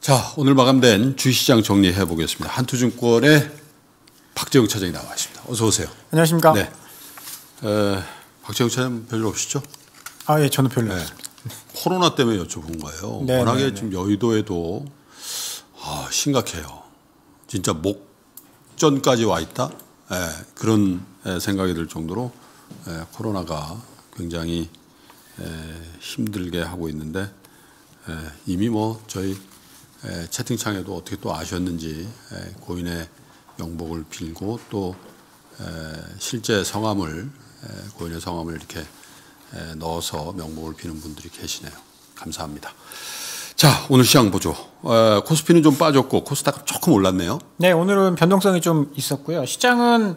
자, 오늘 마감된 주시장 정리해 보겠습니다. 한투증권의 박재영 차장이 나와 있습니다. 어서 오세요. 안녕하십니까? 네. 에, 박재영 차장 별일 없으시죠? 아, 예, 저는 별로 네. 없습니다. 코로나 때문에 여쭤본 거예요. 네, 워낙에 네, 네. 지금 여의도에도 아, 심각해요. 진짜 목전까지 와 있다. 예, 그런 예, 생각이 들 정도로 예, 코로나가 굉장히 예, 힘들게 하고 있는데 예, 이미 뭐 저희 예, 채팅창에도 어떻게 또 아셨는지 예, 고인의 명복을 빌고 또 예, 실제 성함을 예, 고인의 성함을 이렇게 에, 넣어서 명목을 비는 분들이 계시네요. 감사합니다. 자, 오늘 시장 보죠. 에, 코스피는 좀 빠졌고 코스닥은 조금 올랐네요. 네, 오늘은 변동성이 좀 있었고요. 시장은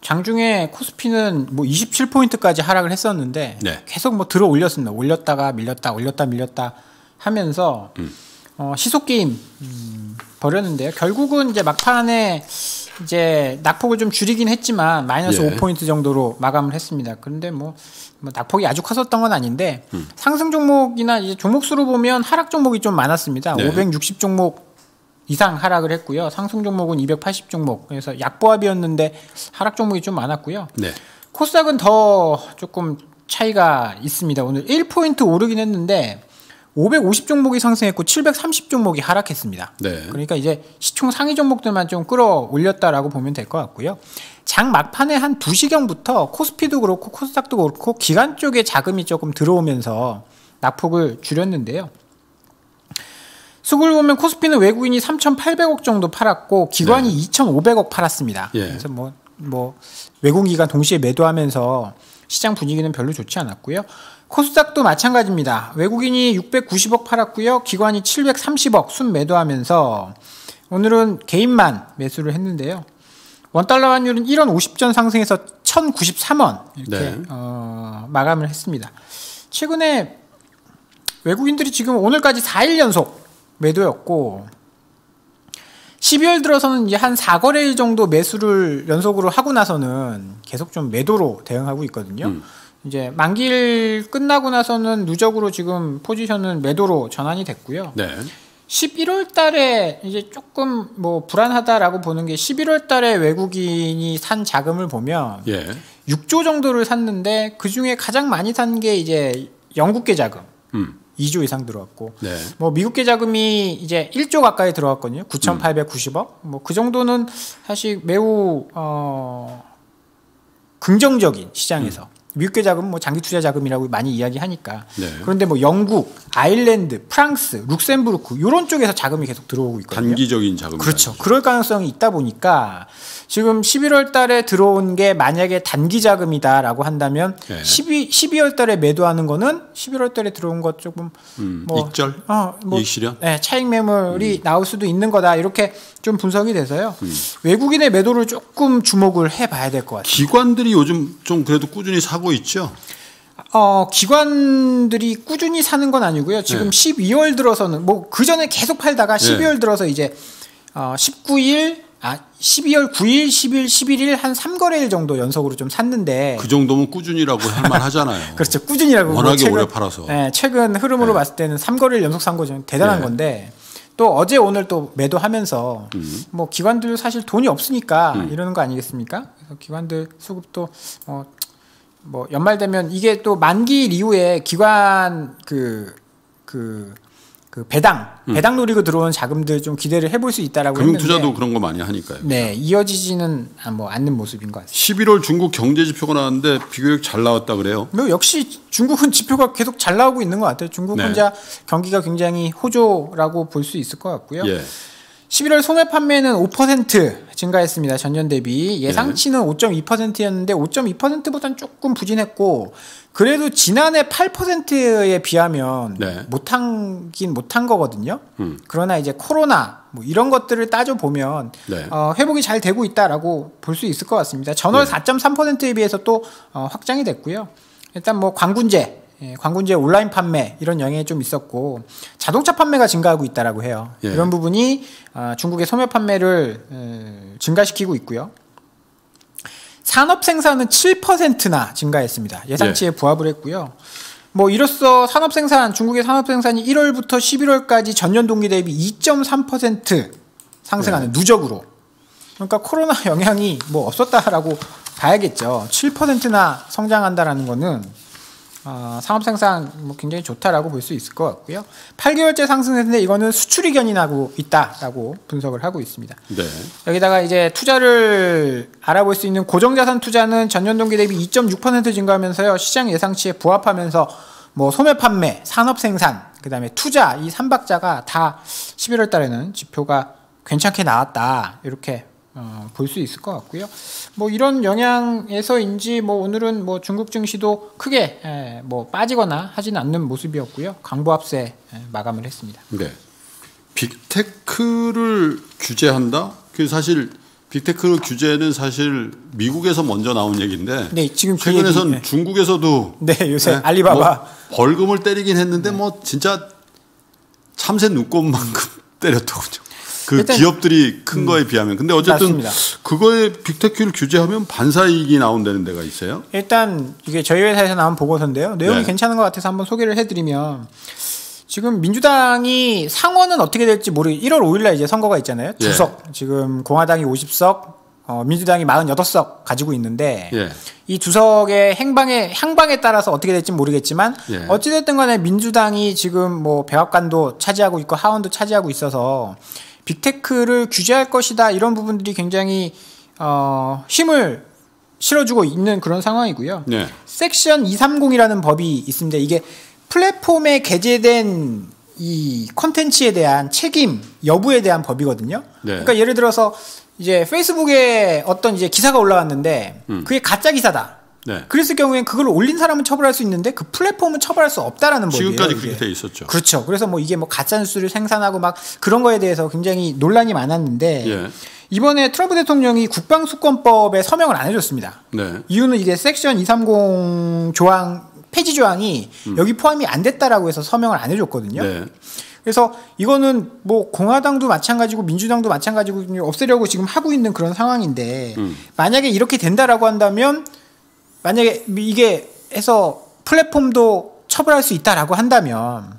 장중에 코스피는 뭐 27포인트까지 하락을 했었는데 네. 계속 뭐 들어 올렸습니다. 올렸다가 밀렸다, 올렸다 밀렸다 하면서 음. 어, 시속 게임 음, 벌였는데요. 결국은 이제 막판에 이제 낙폭을 좀 줄이긴 했지만 마이너스 예. 5포인트 정도로 마감을 했습니다. 그런데 뭐, 뭐 낙폭이 아주 컸었던 건 아닌데 음. 상승 종목이나 이제 종목 수로 보면 하락 종목이 좀 많았습니다. 네. 560 종목 이상 하락을 했고요. 상승 종목은 280 종목. 그래서 약보합이었는데 하락 종목이 좀 많았고요. 네. 코스닥은 더 조금 차이가 있습니다. 오늘 1포인트 오르긴 했는데 550 종목이 상승했고 730 종목이 하락했습니다. 네. 그러니까 이제 시총 상위 종목들만 좀 끌어올렸다라고 보면 될 것 같고요. 장 막판에 한 2시경부터 코스피도 그렇고 코스닥도 그렇고 기관 쪽에 자금이 조금 들어오면서 낙폭을 줄였는데요. 수급을 보면 코스피는 외국인이 3,800억 정도 팔았고 기관이 2,500억 팔았습니다. 예. 그래서 뭐, 뭐 외국 기관 동시에 매도하면서 시장 분위기는 별로 좋지 않았고요. 코스닥도 마찬가지입니다. 외국인이 690억 팔았고요. 기관이 730억 순 매도하면서 오늘은 개인만 매수를 했는데요. 원달러 환율은 1원 50전 상승해서 1,093원 이렇게 네. 어, 마감을 했습니다. 최근에 외국인들이 지금 오늘까지 4일 연속 매도였고 12월 들어서는 이제 한 4거래일 정도 매수를 연속으로 하고 나서는 계속 좀 매도로 대응하고 있거든요. 음. 이제 만기일 끝나고 나서는 누적으로 지금 포지션은 매도로 전환이 됐고요. 네. 11월 달에 이제 조금 뭐 불안하다라고 보는 게 11월 달에 외국인이 산 자금을 보면 예. 6조 정도를 샀는데 그 중에 가장 많이 산 게 이제 영국계 자금 음. 2조 이상 들어왔고 네. 뭐 미국계 자금이 이제 1조 가까이 들어왔거든요. 9,890억. 뭐그 정도는 사실 매우 어 긍정적인 시장에서 미국계 자금 뭐 장기 투자 자금이라고 많이 이야기하니까. 네. 그런데 뭐 영국, 아일랜드, 프랑스, 룩셈부르크 이런 쪽에서 자금이 계속 들어오고 있거든요. 단기적인 자금. 그렇죠. 그럴 가능성이 있다 보니까 지금 11월 달에 들어온 게 만약에 단기 자금이다라고 한다면 네. 12 12월 달에 매도하는 거는 11월 달에 들어온 것 조금 음, 뭐 익절? 어, 뭐 이익 실현? 네, 차익 매물이 나올 수도 있는 거다. 이렇게 좀 분석이 돼서요. 음. 외국인의 매도를 조금 주목을 해 봐야 될 것 같아요. 기관들이 요즘 좀 그래도 꾸준히 사고 있죠. 어, 기관들이 꾸준히 사는 건 아니고요. 지금 네. 12월 들어서는 뭐 그 전에 계속 팔다가 12월 들어서 이제 어, 19일 아 12월 9일, 10일, 11일 한 3거래일 정도 연속으로 좀 샀는데 그 정도면 꾸준히라고 할 만하잖아요. 그렇죠. 꾸준히라고 워낙에 최근- 오래 팔아서. 네, 최근 흐름으로 네. 봤을 때는 3거래일 연속 산 거죠. 대단한 네. 건데 또 어제 오늘 또 매도하면서 음. 뭐 기관들 사실 돈이 없으니까 이러는 거 아니겠습니까? 그래서 기관들 수급도 어, 뭐 연말 되면 이게 또 만기일 이후에 기관 그그그 배당 배당 노리고 들어온 자금들 좀 기대를 해볼 수 있다라고 금융 투자도 그런 거 많이 하니까요. 네 이어지지는 뭐 않는 모습인 것 같습니다. 11월 중국 경제 지표가 나왔는데 비교적 잘 나왔다 그래요. 뭐 역시 중국은 지표가 계속 잘 나오고 있는 것 같아요. 중국 네. 혼자 경기가 굉장히 호조라고 볼 수 있을 것 같고요. 예. 11월 소매 판매는 5% 증가했습니다. 전년 대비 예상치는 네. 5.2%였는데 5.2%보다는 조금 부진했고 그래도 지난해 8%에 비하면 네. 못한긴 못한 거거든요. 음. 그러나 이제 코로나 뭐 이런 것들을 따져 보면 네. 어, 회복이 잘 되고 있다라고 볼 수 있을 것 같습니다. 전월 네. 4.3%에 비해서 또 어, 확장이 됐고요. 일단 뭐 광군제 예, 광군제 온라인 판매 이런 영향이 좀 있었고 자동차 판매가 증가하고 있다라고 해요. 예. 이런 부분이 어, 중국의 소매 판매를 에, 증가시키고 있고요. 산업 생산은 7%나 증가했습니다. 예상치에 부합을 했고요. 뭐 이로써 산업 생산 중국의 산업 생산이 1월부터 11월까지 전년 동기 대비 2.3% 상승하는 누적으로. 그러니까 코로나 영향이 뭐 없었다라고 봐야겠죠. 7%나 성장한다라는 거는 어, 상업 생산 뭐 굉장히 좋다라고 볼 수 있을 것 같고요. 8개월째 상승했는데 이거는 수출 이견이 나고 있다라고 분석을 하고 있습니다. 네. 여기다가 이제 투자를 알아볼 수 있는 고정자산 투자는 전년 동기 대비 2.6% 증가하면서요. 시장 예상치에 부합하면서 뭐 소매 판매, 산업 생산, 그다음에 투자 이 삼박자가 다 11월 달에는 지표가 괜찮게 나왔다. 이렇게 어, 볼 수 있을 것 같고요. 뭐 이런 영향에서인지 뭐 오늘은 뭐 중국 증시도 크게 에, 뭐 빠지거나 하진 않는 모습이었고요. 강보합세 에, 마감을 했습니다. 네. 빅테크를 규제한다? 그 사실 빅테크 규제는 사실 미국에서 먼저 나온 얘기인데 네, 지금 그 최근에선 얘기, 네. 중국에서도 네, 요새 네, 알리바바 뭐 벌금을 때리긴 했는데 뭐 진짜 참새 눈곱만큼 때렸더군요. 그 기업들이 큰 거에 비하면. 근데 어쨌든 맞습니다. 그거에 빅테크를 규제하면 반사이익이 나온다는 데가 있어요. 일단 이게 저희 회사에서 나온 보고서인데요. 내용이 네. 괜찮은 것 같아서 한번 소개를 해드리면 지금 민주당이 상원은 어떻게 될지 모르. 1월 5일날 이제 선거가 있잖아요. 예. 주석 지금 공화당이 50석, 어, 민주당이 46석 가지고 있는데 예. 이 주석의 행방에 향방에 따라서 어떻게 될지 모르겠지만 예. 어찌됐든 간에 민주당이 지금 뭐 백악관도 차지하고 있고 하원도 차지하고 있어서 빅테크를 규제할 것이다 이런 부분들이 굉장히 어, 힘을 실어주고 있는 그런 상황이고요. 네. 섹션 230이라는 법이 있습니다. 이게 플랫폼에 게재된 이 콘텐츠에 대한 책임 여부에 대한 법이거든요. 네. 그러니까 예를 들어서 이제 페이스북에 어떤 이제 기사가 올라왔는데 음. 그게 가짜 기사다. 네. 그랬을 경우엔 그걸 올린 사람은 처벌할 수 있는데 그 플랫폼은 처벌할 수 없다라는 법이에요. 지금까지. 그렇게 돼 있었죠. 그렇죠. 그래서 뭐 이게 뭐 가짜 뉴스를 생산하고 막 그런 거에 대해서 굉장히 논란이 많았는데 예. 이번에 트럼프 대통령이 국방수권법에 서명을 안 해줬습니다. 네. 이유는 이게 섹션 230 조항 폐지 조항이 여기 포함이 안 됐다라고 해서 서명을 안 해줬거든요. 음. 네. 그래서 이거는 뭐 공화당도 마찬가지고 민주당도 마찬가지고 없애려고 지금 하고 있는 그런 상황인데 음. 만약에 이렇게 된다라고 한다면 만약에 이게 해서 플랫폼도 처벌할 수 있다라고 한다면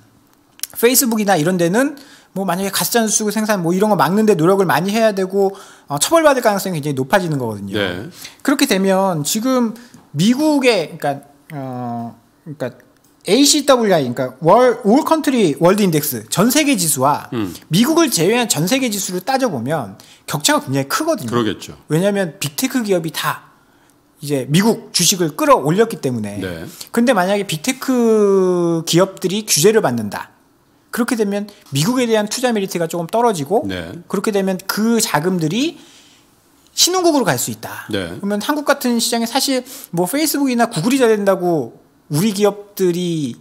페이스북이나 이런 데는 뭐 만약에 가짜 뉴스 생산 뭐 이런 거 막는데 노력을 많이 해야 되고 어, 처벌받을 가능성이 굉장히 높아지는 거거든요. 네. 그렇게 되면 지금 미국의 그러니까 어 그러니까 ACWI 그러니까 월, All Country World Index 전 세계 지수와 음. 미국을 제외한 전 세계 지수를 따져 보면 격차가 굉장히 크거든요. 그러겠죠. 왜냐하면 빅테크 기업이 다 이제 미국 주식을 끌어올렸기 때문에. 네. 근데 만약에 빅테크 기업들이 규제를 받는다. 그렇게 되면 미국에 대한 투자 메리트가 조금 떨어지고 네. 그렇게 되면 그 자금들이 신흥국으로 갈 수 있다. 네. 그러면 한국 같은 시장에 사실 뭐 페이스북이나 구글이 잘 된다고 우리 기업들이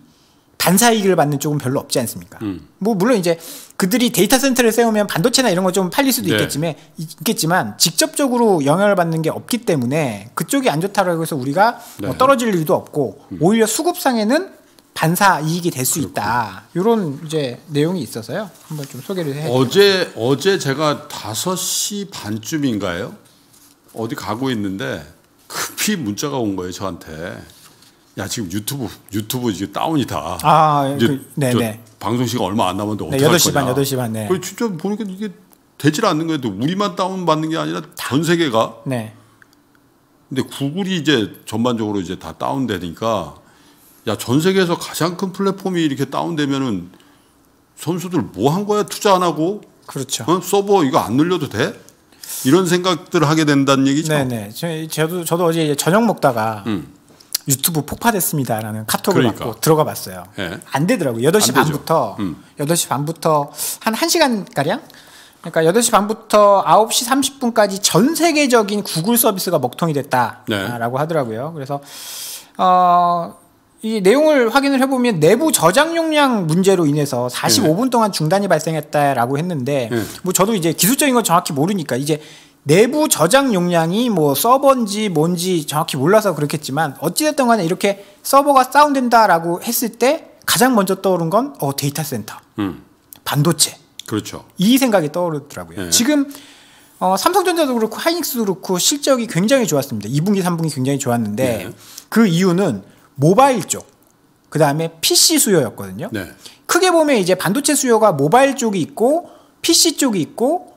반사 이익을 받는 쪽은 별로 없지 않습니까? 음. 뭐 물론 이제 그들이 데이터 센터를 세우면 반도체나 이런 거 좀 팔릴 수도 네. 있겠지만 있겠지만 직접적으로 영향을 받는 게 없기 때문에 그쪽이 안 좋다고 해서 우리가 뭐 네. 음. 떨어질 일도 없고 오히려 수급상에는 반사 이익이 될 수 있다. 이런 이제 내용이 있어서요. 한번 좀 소개를 해. 어제 어제 제가 5시 반쯤인가요? 어디 가고 있는데 급히 문자가 온 거예요, 저한테. 야, 지금 유튜브 유튜브 이게 다운이 다. 아, 이제 그, 네, 저 네. 방송 시간 얼마 안 남았는데 네, 어떻게 할 8시 반, 거냐. 8시 반, 네. 그 진짜 보니까 이게 되질 않는 거예요. 우리만 다운 받는 게 아니라 전 세계가. 네. 근데 구글이 이제 전반적으로 이제 다 다운되니까 야, 전 세계에서 가장 큰 플랫폼이 이렇게 다운되면은 선수들 뭐 한 거야? 투자 안 하고 그렇죠. 어? 서버 이거 안 늘려도 돼? 이런 생각들을 하게 된다는 얘기죠. 네네. 저, 저도 저도 어제 이제 저녁 먹다가 음. 유튜브 폭파됐습니다라는 카톡을 그러니까. 받고 들어가 봤어요. 예. 안 되더라고요. 8시 안. 반부터 음. 8시 반부터 한 1시간 가량 그러니까 8시 반부터 9시 30분까지 전 세계적인 구글 서비스가 먹통이 네. 됐다라고 하더라고요. 그래서 어, 이 내용을 확인을 해보면 내부 저장 용량 문제로 인해서 45분 동안 중단이 발생했다라고 했는데 네. 뭐 저도 이제 기술적인 건 정확히 모르니까 이제 내부 저장 용량이 뭐 서버인지 뭔지 정확히 몰라서 그렇겠지만 어찌됐든 간에 이렇게 서버가 다운된다라고 했을 때 가장 먼저 떠오른 건 어, 데이터 센터, 음. 반도체 그렇죠. 이 생각이 떠오르더라고요. 네. 지금 어, 삼성전자도 그렇고 하이닉스도 그렇고 실적이 굉장히 좋았습니다. 2분기, 3분기 굉장히 좋았는데 네. 그 이유는 모바일 쪽 그 다음에 PC 수요였거든요. 네. 크게 보면 이제 반도체 수요가 모바일 쪽이 있고 PC 쪽이 있고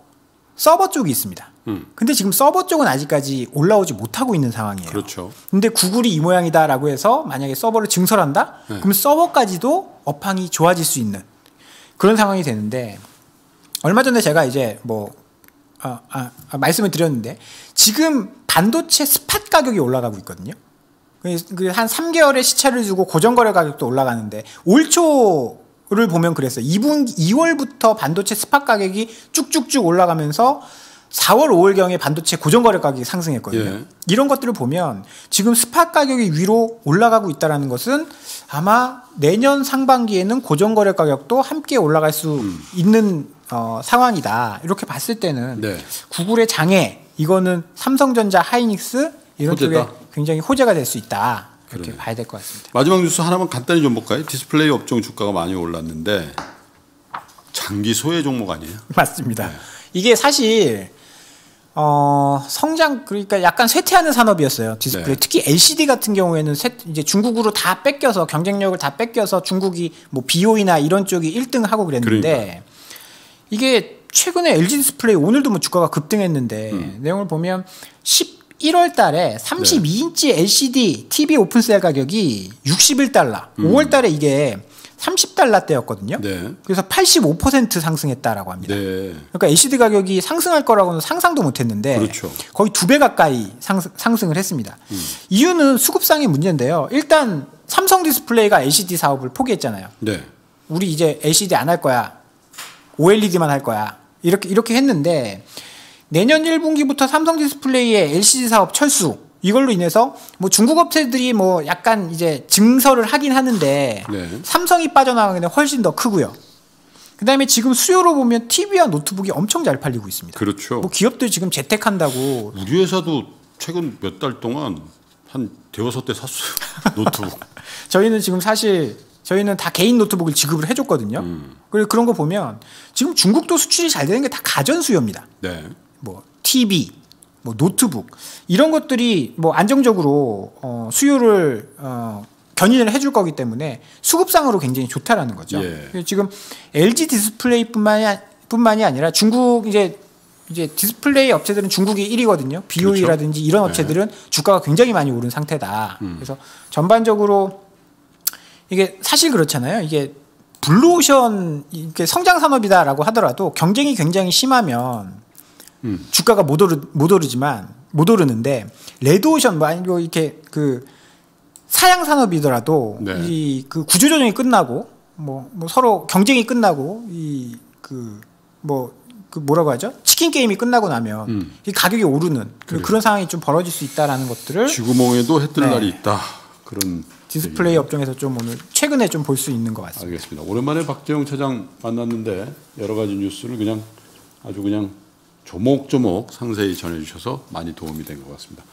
서버 쪽이 있습니다. 음. 근데 지금 서버 쪽은 아직까지 올라오지 못하고 있는 상황이에요. 그렇죠. 근데 구글이 이 모양이다라고 해서 만약에 서버를 증설한다? 네. 그럼 서버까지도 업황이 좋아질 수 있는 그런 상황이 되는데 얼마 전에 제가 이제 뭐 아, 아, 아, 말씀을 드렸는데 지금 반도체 스팟 가격이 올라가고 있거든요. 그, 그한 3개월의 시차를 두고 고정거래 가격도 올라가는데 올 초를 보면 그랬어요. 2분 2월부터 반도체 스팟 가격이 쭉쭉쭉 올라가면서 4월 5월경에 반도체 고정거래 가격이 상승했거든요. 예. 이런 것들을 보면 지금 스팟 가격이 위로 올라가고 있다라는 것은 아마 내년 상반기에는 고정거래 가격도 함께 올라갈 수 있는 어, 상황이다. 이렇게 봤을 때는 네. 구글의 장애 이거는 삼성전자, 하이닉스 이런 호재다. 쪽에 굉장히 호재가 될 수 있다. 이렇게 그러네. 봐야 될 것 같습니다. 마지막 뉴스 하나만 간단히 좀 볼까요? 디스플레이 업종 주가가 많이 올랐는데 장기 소외 종목 아니에요? 맞습니다. 네. 이게 사실 어, 성장 그러니까 약간 쇠퇴하는 산업이었어요. 디스플레이 네. 특히 LCD 같은 경우에는 쇠- 이제 중국으로 다 뺏겨서 경쟁력을 다 뺏겨서 중국이 뭐 BOE나 이런 쪽이 1등 하고 그랬는데 이게 최근에 LG 디스플레이 오늘도 뭐 주가가 급등했는데 음. 내용을 보면 11월 달에 32인치 네. LCD TV open cell 가격이 61달러. 5월 달에 이게 30달러 대였거든요. 음. 네. 그래서 85% 상승했다라고 합니다. 네. 그러니까 LCD 가격이 상승할 거라고는 상상도 못했는데 그렇죠. 거의 두 배 가까이 상승, 상승을 했습니다. 이유는 수급상의 문제인데요. 일단 삼성 디스플레이가 LCD 사업을 포기했잖아요. 네. 우리 이제 LCD 안 할 거야. OLED만 할 거야. 이렇게 이렇게 했는데 내년 1분기부터 삼성 디스플레이의 LCD 사업 철수 이걸로 인해서 뭐 중국 업체들이 뭐 약간 이제 증설을 하긴 하는데 네. 삼성이 빠져나가는 게 훨씬 더 크고요. 그다음에 지금 수요로 보면 TV와 노트북이 엄청 잘 팔리고 있습니다. 그렇죠. 뭐 기업들 지금 재택한다고 우리 회사도 최근 몇 달 동안 한 대여섯 대 샀어요. 노트북. 저희는 지금 사실 저희는 다 개인 노트북을 지급을 해줬거든요. 음. 그리고 그런 거 보면 지금 중국도 수출이 잘 되는 게 다 가전 수요입니다. 네. 뭐 TV, 뭐 노트북 이런 것들이 뭐 안정적으로 어, 수요를 어, 견인을 해줄 거기 때문에 수급상으로 굉장히 좋다라는 거죠. 예. 지금 LG 디스플레이뿐만이 아- 뿐만이 아니라 중국 이제 이제 디스플레이 업체들은 중국이 1위거든요. BOE라든지 이런 네. 업체들은 주가가 굉장히 많이 오른 상태다. 음. 그래서 전반적으로 이게 사실 그렇잖아요. 이게 블루오션 이게 성장 산업이다라고 하더라도 경쟁이 굉장히 심하면 음. 주가가 못 오르 못 오르지만 못 오르는데 레드오션 뭐 아니고 이렇게 그 사양 산업이더라도 네. 이그 구조 조정이 끝나고 뭐, 뭐 서로 경쟁이 끝나고 이 그 뭐그 뭐라고 하죠? 치킨 게임이 끝나고 나면 음. 이 가격이 오르는 그, 그런 상황이 좀 벌어질 수 있다라는 것들을 쥐구멍에도 해뜰 네. 날이 있다. 그런 디스플레이 업종에서 좀 오늘 최근에 좀 볼 수 있는 것 같습니다. 알겠습니다. 오랜만에 박재영 차장 만났는데 여러 가지 뉴스를 그냥 아주 그냥 조목조목 상세히 전해주셔서 많이 도움이 된 것 같습니다.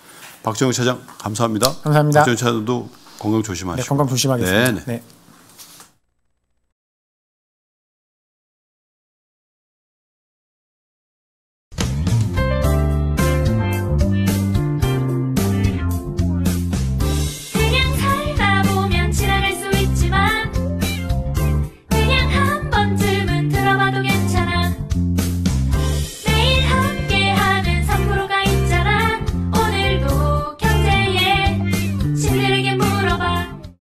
박재영 차장 감사합니다. 감사합니다. 박재영 차장도 건강 네, 조심하시고. 건강 조심하겠습니다. 네, 네. 네.